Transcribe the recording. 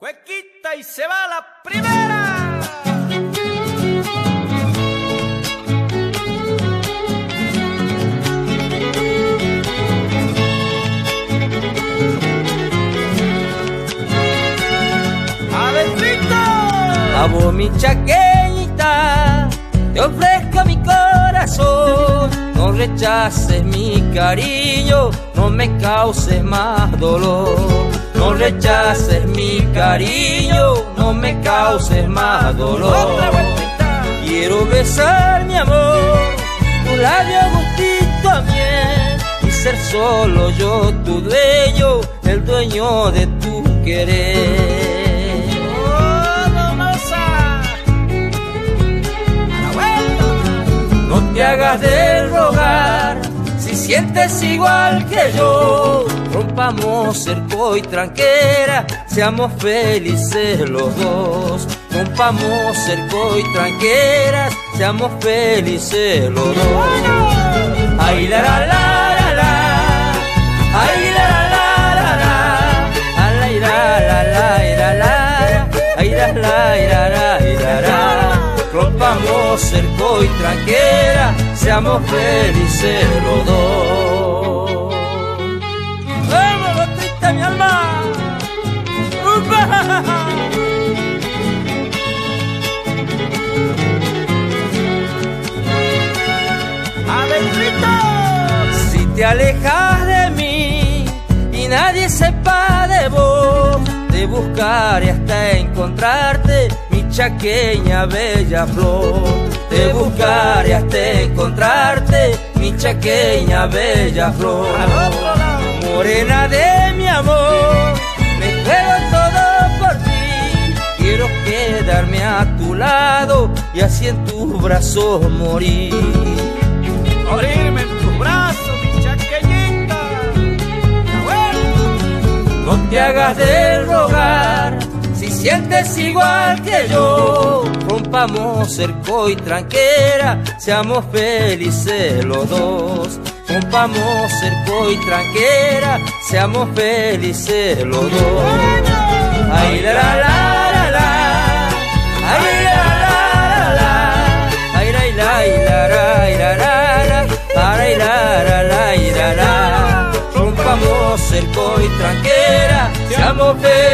Cuequita y se va la primera. ¡Adentrito! A mi chaqueñita, te ofrezco mi corazón. No rechaces mi cariño, no me causes más dolor. No rechaces mi cariño, no me causes más dolor. Quiero besar mi amor, tu labio gustito a miel y ser solo yo tu dueño, el dueño de tu querer. Sientes igual que yo, rompamos cerco y tranquera, seamos felices los dos. Rompamos cerco y tranqueras, seamos felices los dos. Ay la la Cerco y tranquera, seamos felices los dos. ¡Vamos, botita, mi alma! ¡Upa! ¡Adentrito! Si te alejas de mí y nadie sepa de vos, te buscaré hasta encontrarte, chaqueña bella flor. Te buscaré hasta encontrarte, mi chaqueña bella flor. Morena de mi amor, me juego todo por ti. Quiero quedarme a tu lado y así en tus brazos morir. Morirme si sientes igual que yo, rompamos cerco y tranquera, seamos felices los dos. Rompamos cerco y tranquera, seamos felices los dos. Ay la la la la ay la la la la, ay la la la la la la, la la la la la. Rompamos cerco y tranquera, seamos felices.